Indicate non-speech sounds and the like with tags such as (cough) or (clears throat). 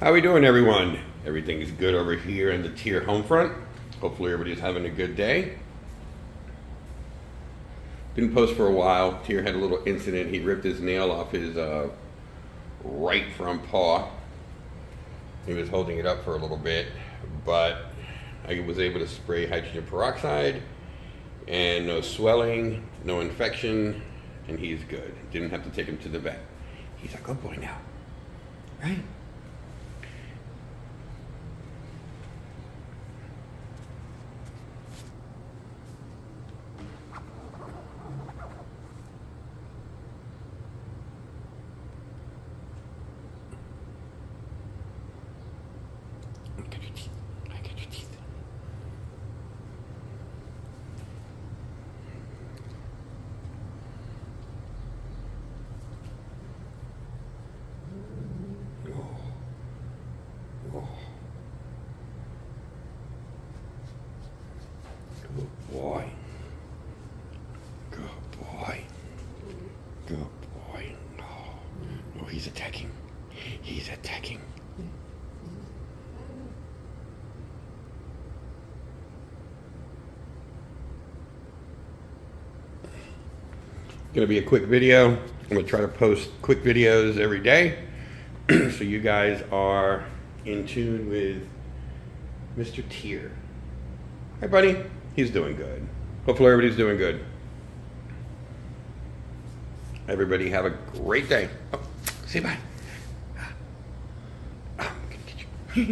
How we doing, everyone? Everything is good over here in the TYR home front. Hopefully everybody's having a good day. Didn't post for a while. TYR had a little incident. He ripped his nail off his uh, right front paw. He was holding it up for a little bit, but I was able to spray hydrogen peroxide and no swelling, no infection, and he's good. Didn't have to take him to the vet. He's a good boy now, right? I got your teeth. I got your teeth. Oh. Oh. Oh. Good boy. Good boy. Good boy. Oh, oh he's attacking. He's attacking. Gonna be a quick video. I'm gonna try to post quick videos every day. (clears throat) so you guys are in tune with Mr. TYR. Hi, buddy. He's doing good. Hopefully, everybody's doing good. Everybody have a great day. Oh, say bye. Ah, (laughs)